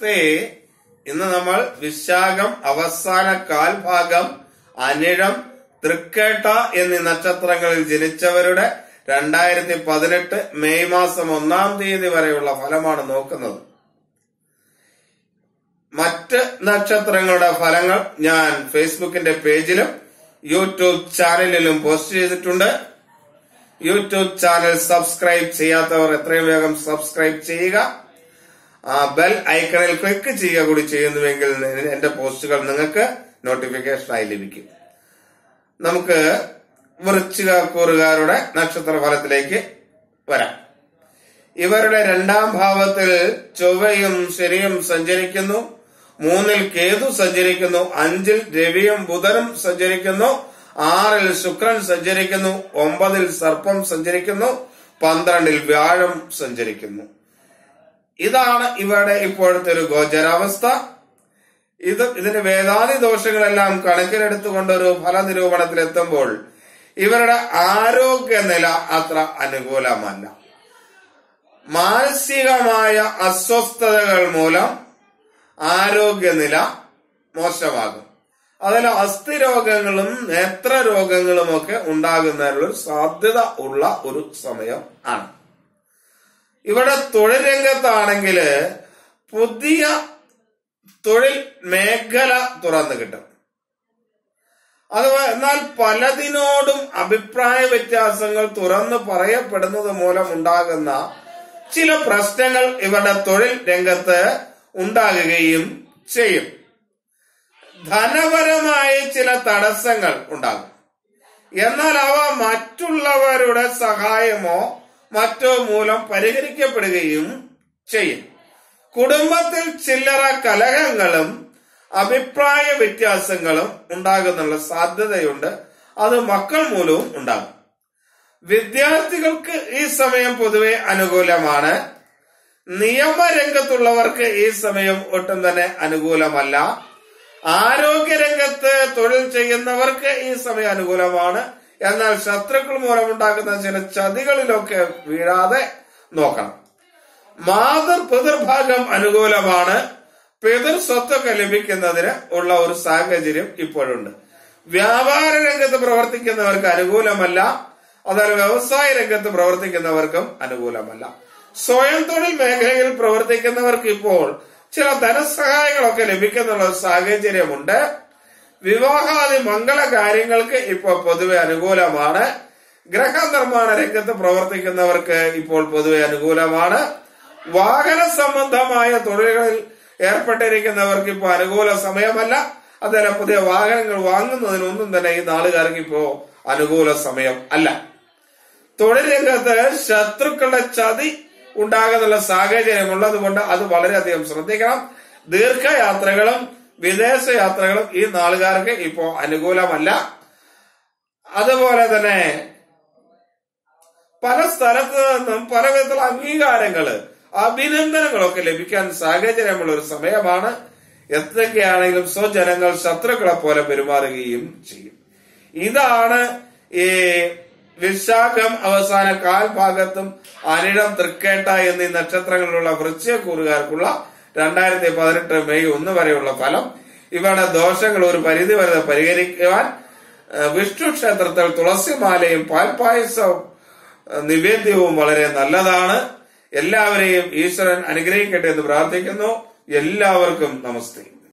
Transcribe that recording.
ഇന്ന് നമ്മൾ വിശാഖം അവസാന കാൽഭാഗം അനിഴം തൃക്കേട്ട എന്നീ നക്ഷത്രങ്ങളിൽ ജനിച്ചവരുടെ രണ്ടായിരത്തി പതിനെട്ട് മെയ് മാസം ഒന്നാം തീയതി വരെയുള്ള ഫലമാണ് നോക്കുന്നത്. മറ്റ് നക്ഷത്രങ്ങളുടെ ഫലങ്ങൾ ഞാൻ ഫേസ്ബുക്കിന്റെ പേജിലും യൂട്യൂബ് ചാനലിലും പോസ്റ്റ് ചെയ്തിട്ടുണ്ട്. യൂട്യൂബ് ചാനൽ സബ്സ്ക്രൈബ് ചെയ്യാത്തവർ എത്രയും വേഗം സബ്സ്ക്രൈബ് ചെയ്യുക. ആ ബെൽ ഐക്കണിൽ ക്ലിക്ക് ചെയ്യുക കൂടി ചെയ്യുന്നുവെങ്കിൽ എന്റെ പോസ്റ്റുകൾ നിങ്ങൾക്ക് നോട്ടിഫിക്കേഷനായി ലഭിക്കും. നമുക്ക് വൃശ്ചിക കൂറുകാരുടെ നക്ഷത്ര ഫലത്തിലേക്ക് വരാം. ഇവരുടെ രണ്ടാം ഭാവത്തിൽ ചൊവ്വയും ശരിയും സഞ്ചരിക്കുന്നു. മൂന്നിൽ കേതു സഞ്ചരിക്കുന്നു. അഞ്ചിൽ രവിയും ബുധനും സഞ്ചരിക്കുന്നു. ആറിൽ ശുക്രൻ സഞ്ചരിക്കുന്നു. ഒമ്പതിൽ സർപ്പം സഞ്ചരിക്കുന്നു. പന്ത്രണ്ടിൽ വ്യാഴം സഞ്ചരിക്കുന്നു. ഇതാണ് ഇവരുടെ ഇപ്പോഴത്തെ ഒരു ഗോചരാവസ്ഥ. ഇത് ഇതിന്റെ വേദാതി ദോഷങ്ങളെല്ലാം കണക്കിലെടുത്തുകൊണ്ട് ഒരു ഫലനിരൂപണത്തിലെത്തുമ്പോൾ ഇവരുടെ ആരോഗ്യനില അത്ര അനുകൂലമല്ല. മാനസികമായ അസ്വസ്ഥതകൾ മൂലം ആരോഗ്യനില മോശമാകും. അതിൽ നേത്രരോഗങ്ങളും ഒക്കെ ഉണ്ടാകുന്നതിനുള്ള സാധ്യത ഉള്ള ഒരു സമയം ആണ്. ഇവിടെ തൊഴിൽ രംഗത്താണെങ്കിൽ പുതിയ തൊഴിൽ മേഖല തുറന്നു കിട്ടും. അത് എന്നാൽ പലതിനോടും അഭിപ്രായ വ്യത്യാസങ്ങൾ തുറന്നു പറയപ്പെടുന്നത് മൂലം ഉണ്ടാകുന്ന ചില പ്രശ്നങ്ങൾ ഇവിടെ തൊഴിൽ രംഗത്ത് ഉണ്ടാകുകയും ചെയ്യും. ധനപരമായ ചില തടസ്സങ്ങൾ ഉണ്ടാകും. എന്നാൽ അവ മറ്റുള്ളവരുടെ സഹായമോ മറ്റോ മൂലം പരിഹരിക്കപ്പെടുകയും ചെയ്യും. കുടുംബത്തിൽ ചില്ലറ കലഹങ്ങളും അഭിപ്രായ വ്യത്യാസങ്ങളും ഉണ്ടാകുന്നുള്ള സാധ്യതയുണ്ട്. അത് മക്കൾ മൂലവും ഉണ്ടാകും. വിദ്യാർത്ഥികൾക്ക് ഈ സമയം പൊതുവെ അനുകൂലമാണ്. നിയമരംഗത്തുള്ളവർക്ക് ഈ സമയം ഒട്ടും തന്നെ അനുകൂലമല്ല. ആരോഗ്യരംഗത്ത് തൊഴിൽ ചെയ്യുന്നവർക്ക് ഈ സമയം അനുകൂലമാണ്. എന്നാൽ ശത്രുക്കൾ മൂലമുണ്ടാക്കുന്ന ചില ചതികളിലൊക്കെ വീഴാതെ നോക്കണം. മാതൃ പിതൃഭാഗം അനുകൂലമാണ്. പിതൃ സ്വത്തൊക്കെ ലഭിക്കുന്നതിന് ഉള്ള ഒരു സാഹചര്യം ഇപ്പോഴുണ്ട്. വ്യാപാര രംഗത്ത് പ്രവർത്തിക്കുന്നവർക്ക് അനുകൂലമല്ല. അതായത് വ്യവസായ രംഗത്ത് പ്രവർത്തിക്കുന്നവർക്കും അനുകൂലമല്ല. സ്വയം തൊഴിൽ മേഖലയിൽ പ്രവർത്തിക്കുന്നവർക്ക് ഇപ്പോൾ ചില ധനസഹായങ്ങളൊക്കെ ലഭിക്കുന്നുള്ള ഒരു സാഹചര്യമുണ്ട്. വിവാഹാദി മംഗള കാര്യങ്ങൾക്ക് ഇപ്പോൾ പൊതുവെ അനുകൂലമാണ്. ഗ്രഹ നിർമ്മാണ രംഗത്ത് പ്രവർത്തിക്കുന്നവർക്ക് ഇപ്പോൾ പൊതുവെ അനുകൂലമാണ്. വാഹന സംബന്ധമായ തൊഴിലുകളിൽ ഏർപ്പെട്ടിരിക്കുന്നവർക്ക് ഇപ്പോൾ അനുകൂല സമയമല്ല. അതുപോലെ പുതിയ വാഹനങ്ങൾ വാങ്ങുന്നതിനൊന്നും തന്നെ ഈ നാളുകാർക്ക് ഇപ്പോ അനുകൂല സമയം അല്ല. തൊഴിൽ രംഗത്ത് ശത്രുക്കളുടെ ചതി ഉണ്ടാകുന്നുള്ള സാഹചര്യം ഉള്ളതുകൊണ്ട് അത് വളരെയധികം ശ്രദ്ധിക്കണം. ദീർഘയാത്രകളും വിദേശ യാത്രകളും ഈ നാളുകാർക്ക് ഇപ്പോ അനുകൂലമല്ല. അതുപോലെ തന്നെ പല സ്ഥലത്ത് നിന്നും പല വിധത്തിലുള്ള അംഗീകാരങ്ങൾ അഭിനന്ദനങ്ങളൊക്കെ ലഭിക്കാൻ സാഹചര്യമുള്ള ഒരു സമയമാണ്. എന്തൊക്കെയാണെങ്കിലും സ്വജനങ്ങൾ ശത്രുക്കളെ പോലെ പെരുമാറുകയും ചെയ്യും. ഇതാണ് ഈ വിശാഖം അവസാന കാൽഭാഗത്തും അനിടം തൃക്കേട്ട എന്നീ നക്ഷത്രങ്ങളിലുള്ള വൃശ്ചയക്കൂറുകാർക്കുള്ള രണ്ടായിരത്തി പതിനെട്ട് മെയ് ഒന്ന് വരെയുള്ള ഫലം. ഇവയുടെ ദോഷങ്ങൾ ഒരു പരിധി വരെ പരിഹരിക്കുവാൻ വിഷ്ണു ക്ഷേത്രത്തിൽ തുളസിമാലയും പാൽപായസവും നിവേദ്യവും വളരെ നല്ലതാണ്. എല്ലാവരെയും ഈശ്വരൻ അനുഗ്രഹിക്കട്ടെ എന്ന് പ്രാർത്ഥിക്കുന്നു. എല്ലാവർക്കും നമസ്തേ.